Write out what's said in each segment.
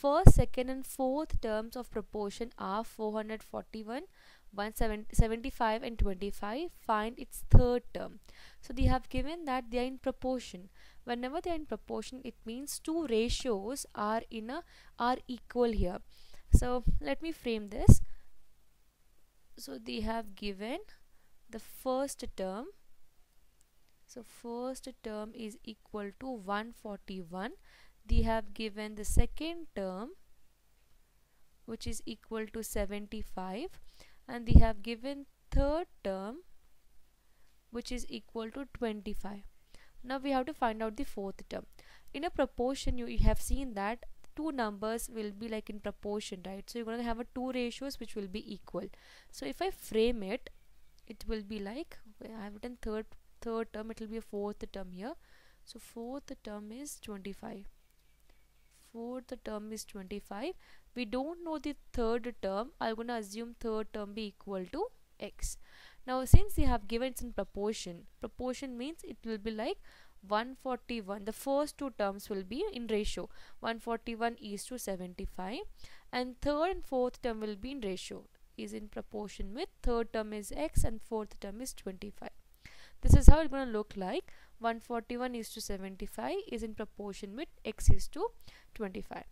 first second and fourth terms of proportion are 441 175 and 25 find its third term. So they have given that they are in proportion. Whenever they are in proportion it means two ratios are in a are equal here. So let me frame this. So they have given the first term. So first term is equal to 141 they have given the second term which is equal to 75 and they have given third term which is equal to 25 now we have to find out the fourth term. In a proportion you, have seen that two numbers will be like in proportion right? So you're going to have a two ratios which will be equal. So if i frame it it will be like i have written third third term it will be a fourth term here. So fourth term is 25 fourth term is 25 we don't know the third term. I'm going to assume third term be equal to x. Now since they have given it in proportion proportion means it will be like 141 the first two terms will be in ratio. 141 is to 75 and third and fourth term will be in ratio. Is in proportion with third term is x and fourth term is 25 this is how it's going to look like 141 is to 75 is in proportion with x is to 25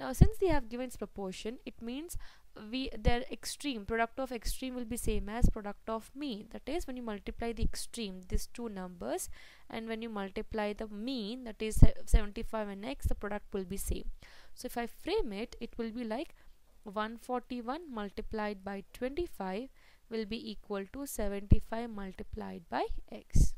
now since they have given its proportion it means we their extreme product of extreme will be same as product of mean that is when you multiply the extreme these two numbers and when you multiply the mean that is 75 and x the product will be same. So if i frame it it will be like 141 multiplied by 25 will be equal to 75 multiplied by x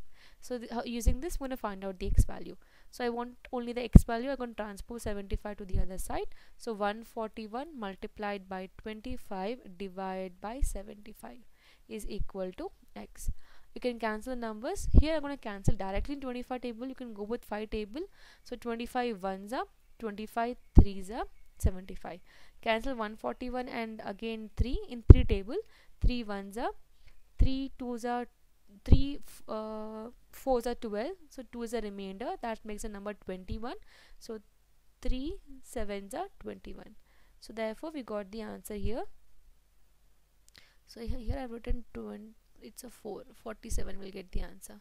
so uh, using this I'm going to find out the x value. So I want only the x value I'm going to transpose 75 to the other side. So 141 multiplied by 25 divided by 75 is equal to x. You can cancel the numbers. Here I'm going to cancel directly in 25 table. You can go with 5 table. So 25 ones are 25 threes are 75 cancel 141 and again 3 in 3 table. 3 ones are 3 twos are 3 uh, 4s are 12 so 2 is a remainder that makes a number 21 so 3 7s are 21 so therefore we got the answer here. So here I've written 20 it's a 4 47 will get the answer.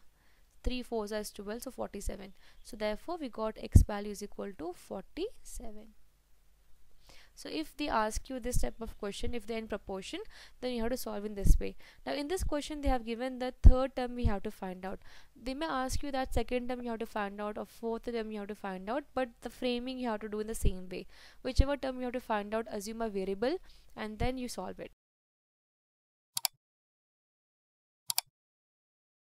3 4s are 12 so 47 so therefore we got x value is equal to 47 so if they ask you this type of question if they're in proportion then you have to solve in this way. Now in this question they have given the third term we have to find out. They may ask you that second term you have to find out or fourth term you have to find out but the framing you have to do in the same way. Whichever term you have to find out assume a variable and then you solve it